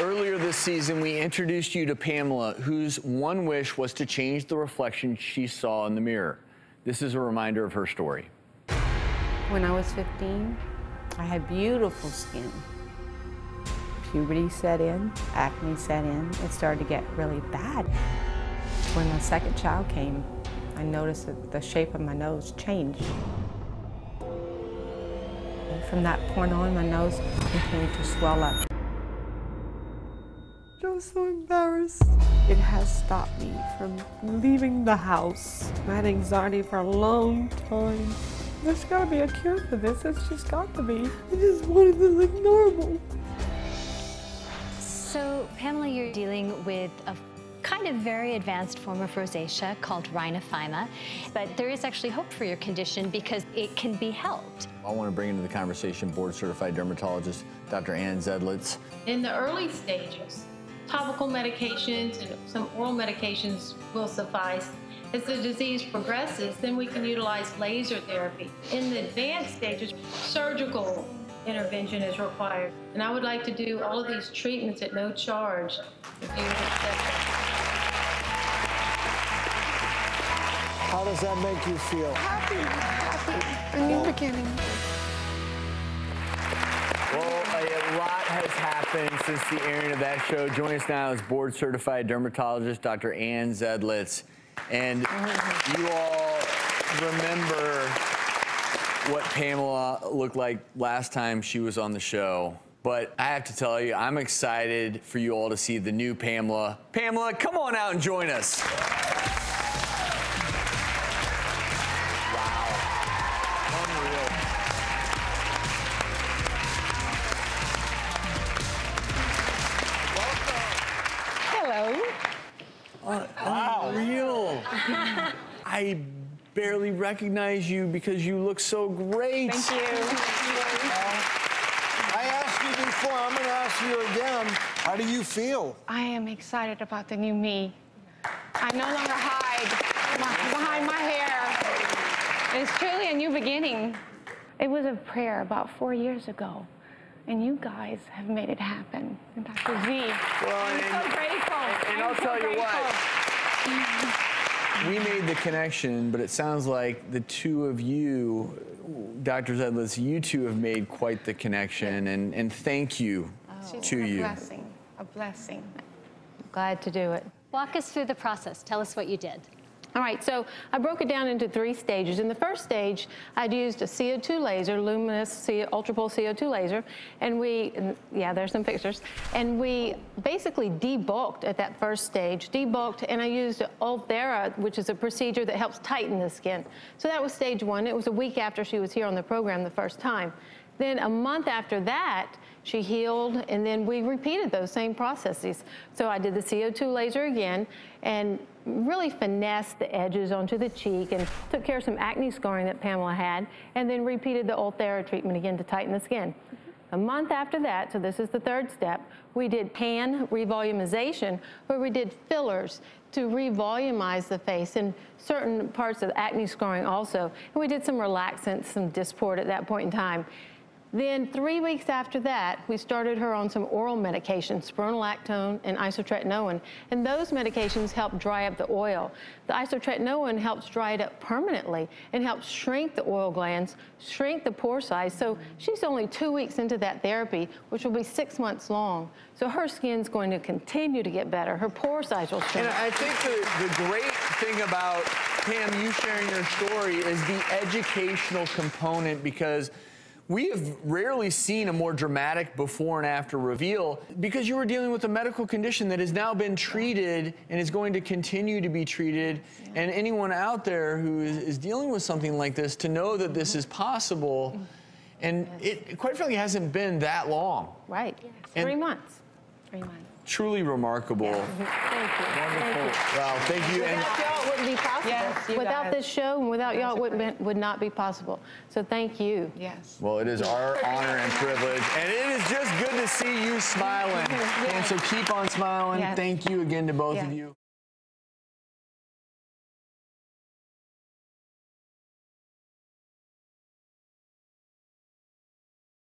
Earlier this season, we introduced you to Pamela, whose one wish was to change the reflection she saw in the mirror. This is a reminder of her story. When I was 15, I had beautiful skin. Puberty set in, acne set in. It started to get really bad. When my second child came, I noticed that the shape of my nose changed. From that point on, my nose continued to swell up. I was so embarrassed. It has stopped me from leaving the house. I had anxiety for a long time. There's got to be a cure for this. It's just got to be. I just wanted to look normal. So, Pamela, you're dealing with a kind of very advanced form of rosacea called rhinophyma, but there is actually hope for your condition because it can be helped. I want to bring into the conversation board certified dermatologist Dr. Ann Zedlitz. In the early stages, topical medications and some oral medications will suffice. As the disease progresses, then we can utilize laser therapy. In the advanced stages, surgical intervention is required. And I would like to do all of these treatments at no charge if you would accept them. How does that make you feel? Happy, happy. A new beginning. Well, a lot has happened since the airing of that show. Joining us now is board certified dermatologist Dr. Ann Zedlitz. And you all remember what Pamela looked like last time she was on the show. But I have to tell you, I'm excited for you all to see the new Pamela. Pamela, come on out and join us. I barely recognize you because you look so great. Thank you. I asked you before, I'm going to ask you again. How do you feel? I am excited about the new me. I no longer hide my, behind my hair. It's truly a new beginning. It was a prayer about four years ago, and you guys have made it happen. And Dr. Z, Well, I'm and- so grateful. and I'm I'll so tell you what. Grateful. We made the connection, but it sounds like the two of you, Dr. Zedlitz, you two have made quite the connection, and, and thank you oh. She's to a you. blessing, a blessing. Glad to do it. Walk us through the process. Tell us what you did. All right, so I broke it down into three stages. In the first stage, I'd used a CO2 laser, Lumenis C- ultra pulse CO2 laser, and we, yeah, there's some pictures, and we basically debulked at that first stage, debulked, and I used Ulthera, which is a procedure that helps tighten the skin. So that was stage one. It was a week after she was here on the program the first time. Then a month after that, she healed, and then we repeated those same processes. So I did the CO2 laser again and really finessed the edges onto the cheek and took care of some acne scarring that Pamela had, and then repeated the Ulthera treatment again to tighten the skin. A month after that, so this is the third step, we did pan revolumization, where we did fillers to revolumize the face and certain parts of acne scarring also. And we did some relaxants, some Dysport at that point in time. Then three weeks after that, we started her on some oral medications, spironolactone and isotretinoin, and those medications help dry up the oil. The isotretinoin helps dry it up permanently and helps shrink the oil glands, shrink the pore size. So she's only two weeks into that therapy, which will be six months long. So her skin's going to continue to get better. Her pore size will shrink. And I think the, the great thing about Pam, you sharing your story is the educational component because we have rarely seen a more dramatic before and after reveal because you were dealing with a medical condition that has now been treated and is going to continue to be treated. And anyone out there who is, is dealing with something like this to know that this is possible. And mm-hmm. it quite frankly hasn't been that long. Right. And- Three months. Three months. Truly remarkable. Thank you. Thank you. Wow, thank you. And Without y'all, it wouldn't be possible. Yes, you Without guys. this show and without y'all, it wouldn't be, would not be possible. So thank you. Yes. Well, it is our honor and privilege, and it is just good to see you smiling. And so keep on smiling. Yes. Thank you again to both of you.